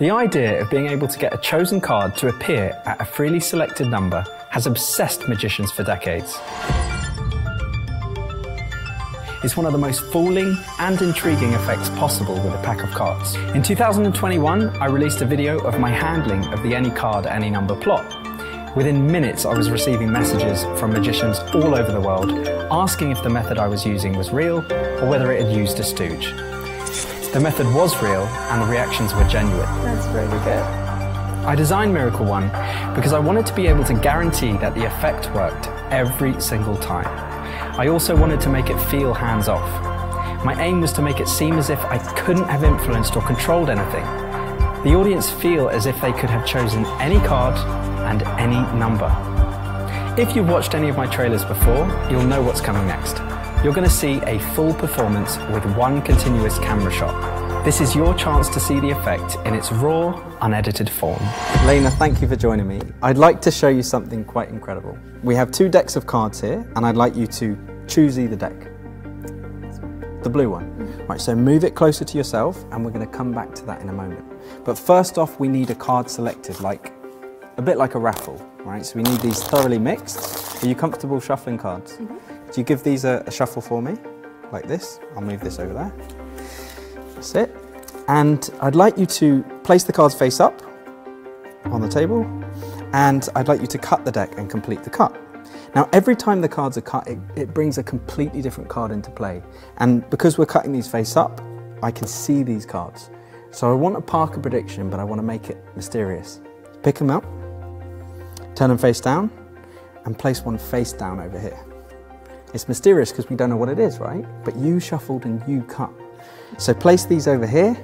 The idea of being able to get a chosen card to appear at a freely selected number has obsessed magicians for decades. It's one of the most fooling and intriguing effects possible with a pack of cards. In 2021, I released a video of my handling of the any card, any number plot. Within minutes, I was receiving messages from magicians all over the world asking if the method I was using was real or whether it had used a stooge. The method was real and the reactions were genuine. That's really good. I designed Miracle One because I wanted to be able to guarantee that the effect worked every single time. I also wanted to make it feel hands off. My aim was to make it seem as if I couldn't have influenced or controlled anything. The audience feel as if they could have chosen any card and any number. If you've watched any of my trailers before, you'll know what's coming next. You're going to see a full performance with one continuous camera shot. This is your chance to see the effect in its raw, unedited form. Lena, thank you for joining me. I'd like to show you something quite incredible. We have two decks of cards here, and I'd like you to choose either deck. The blue one. Right, so move it closer to yourself, and we're going to come back to that in a moment. But first off, we need a card selected, like a bit like a raffle, right? So we need these thoroughly mixed. Are you comfortable shuffling cards? Mm -hmm. Do you give these a, a shuffle for me? Like this. I'll move this over there. That's it. And I'd like you to place the cards face up on the table and I'd like you to cut the deck and complete the cut. Now every time the cards are cut, it, it, brings a completely different card into play. And because we're cutting these face up, I can see these cards. So I want to park a prediction, but I want to make it mysterious. Pick them up, turn them face down, and place one face down over here. It's mysterious because we don't know what it is, right? But you shuffled and you cut. So place these over here.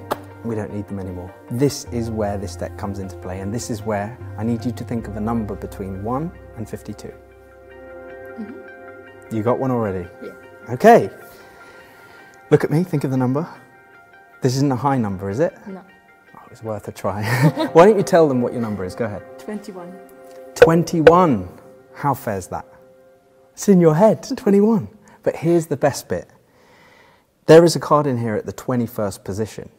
We don't need them anymore. This is where this deck comes into play, and this is where I need you to think of a number between 1 and 52. Mm -hmm. You got one already? Yeah. Okay. Look at me, think of the number. This isn't a high number, is it? No. Oh, it's worth a try. Why don't you tell them what your number is? Go ahead. 21. 21. How fair is that? It's in your head, 21. But here's the best bit. There is a card in here at the 21st position.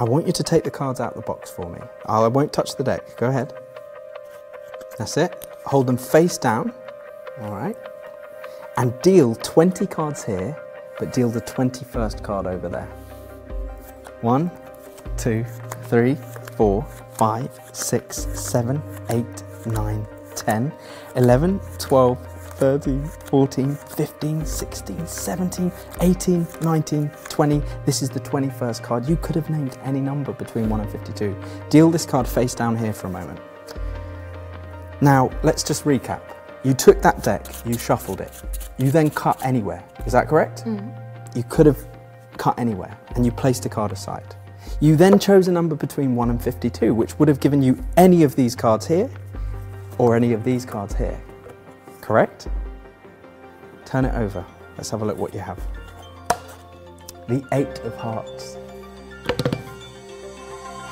I want you to take the cards out of the box for me. I won't touch the deck. Go ahead. That's it. Hold them face down. All right. And deal 20 cards here, but deal the 21st card over there. One, two, three, four, five, six, seven, eight, nine, 10, 11, 12, 13, 14, 15, 16, 17, 18, 19, 20. This is the 21st card. You could have named any number between 1 and 52. Deal this card face down here for a moment. Now, let's just recap. You took that deck, you shuffled it. You then cut anywhere. Is that correct? Mm. You could have cut anywhere and you placed a card aside. You then chose a number between 1 and 52, which would have given you any of these cards here or any of these cards here correct? Turn it over. Let's have a look what you have. The Eight of Hearts.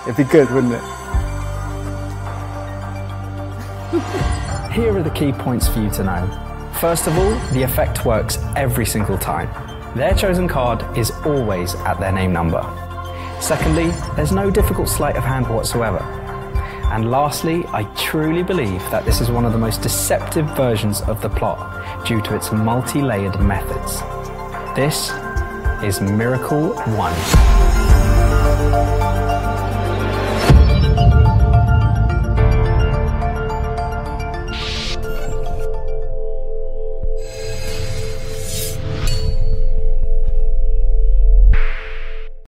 It'd be good, wouldn't it? Here are the key points for you to know. First of all, the effect works every single time. Their chosen card is always at their name number. Secondly, there's no difficult sleight of hand whatsoever. And lastly, I truly believe that this is one of the most deceptive versions of the plot due to its multi layered methods. This is Miracle One.